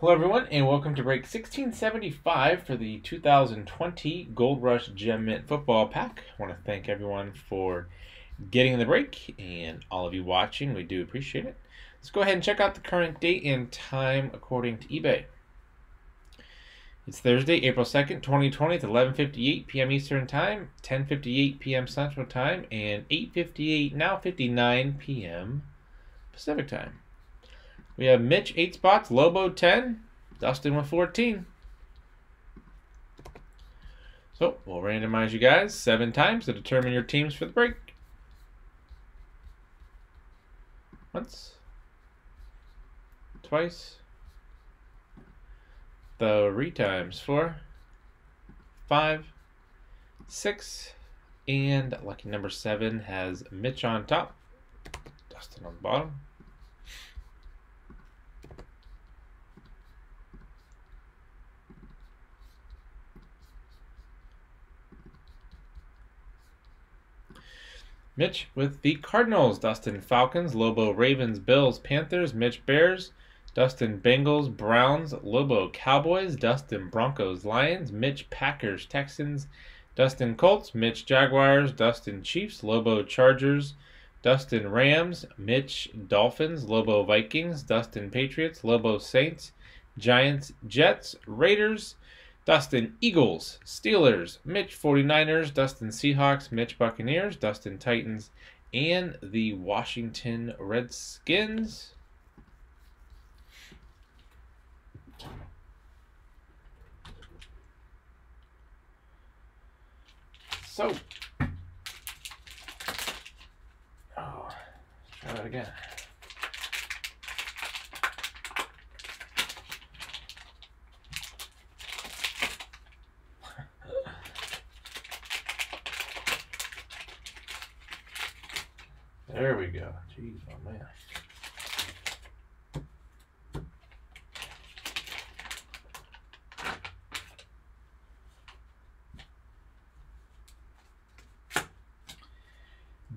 Hello, everyone, and welcome to break 1675 for the 2020 Gold Rush Gem Mint Football Pack. I want to thank everyone for getting in the break and all of you watching. We do appreciate it. Let's go ahead and check out the current date and time according to eBay. It's Thursday, April 2nd, 2020. It's 11.58 p.m. Eastern Time, 10.58 p.m. Central Time, and 8.58, now 59 p.m. Pacific Time. We have Mitch, 8 spots, Lobo, 10, Dustin with 14. So we'll randomize you guys seven times to determine your teams for the break. Once, twice, three times, four, five, six, and lucky number seven has Mitch on top, Dustin on the bottom. Mitch with the Cardinals, Dustin Falcons, Lobo Ravens, Bills, Panthers, Mitch Bears, Dustin Bengals, Browns, Lobo Cowboys, Dustin Broncos, Lions, Mitch Packers, Texans, Dustin Colts, Mitch Jaguars, Dustin Chiefs, Lobo Chargers, Dustin Rams, Mitch Dolphins, Lobo Vikings, Dustin Patriots, Lobo Saints, Giants, Jets, Raiders, Dustin Eagles, Steelers, Mitch 49ers, Dustin Seahawks, Mitch Buccaneers, Dustin Titans, and the Washington Redskins. So, oh, try that again. There we go. Jeez, oh man.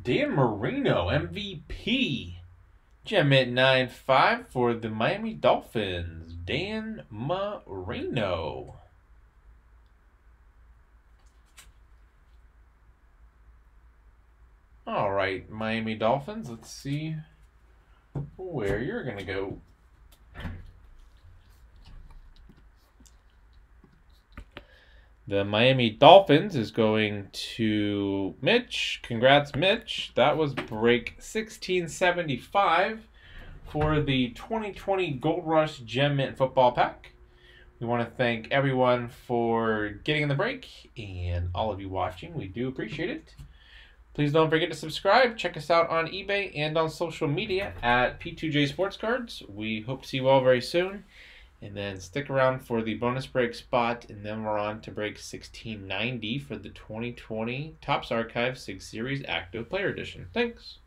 Dan Marino, MVP. Gem at 9-5 for the Miami Dolphins. Dan Marino. All right, Miami Dolphins. Let's see where you're going to go. The Miami Dolphins is going to Mitch. Congrats, Mitch. That was break 1675 for the 2020 Gold Rush Gem Mint Football Pack. We want to thank everyone for getting in the break and all of you watching. We do appreciate it. Please don't forget to subscribe. Check us out on eBay and on social media at P2J Sports Cards. We hope to see you all very soon. And then stick around for the bonus break spot, and then we're on to break 1690 for the 2020 Topps Archive 6 Series Active Player Edition. Thanks.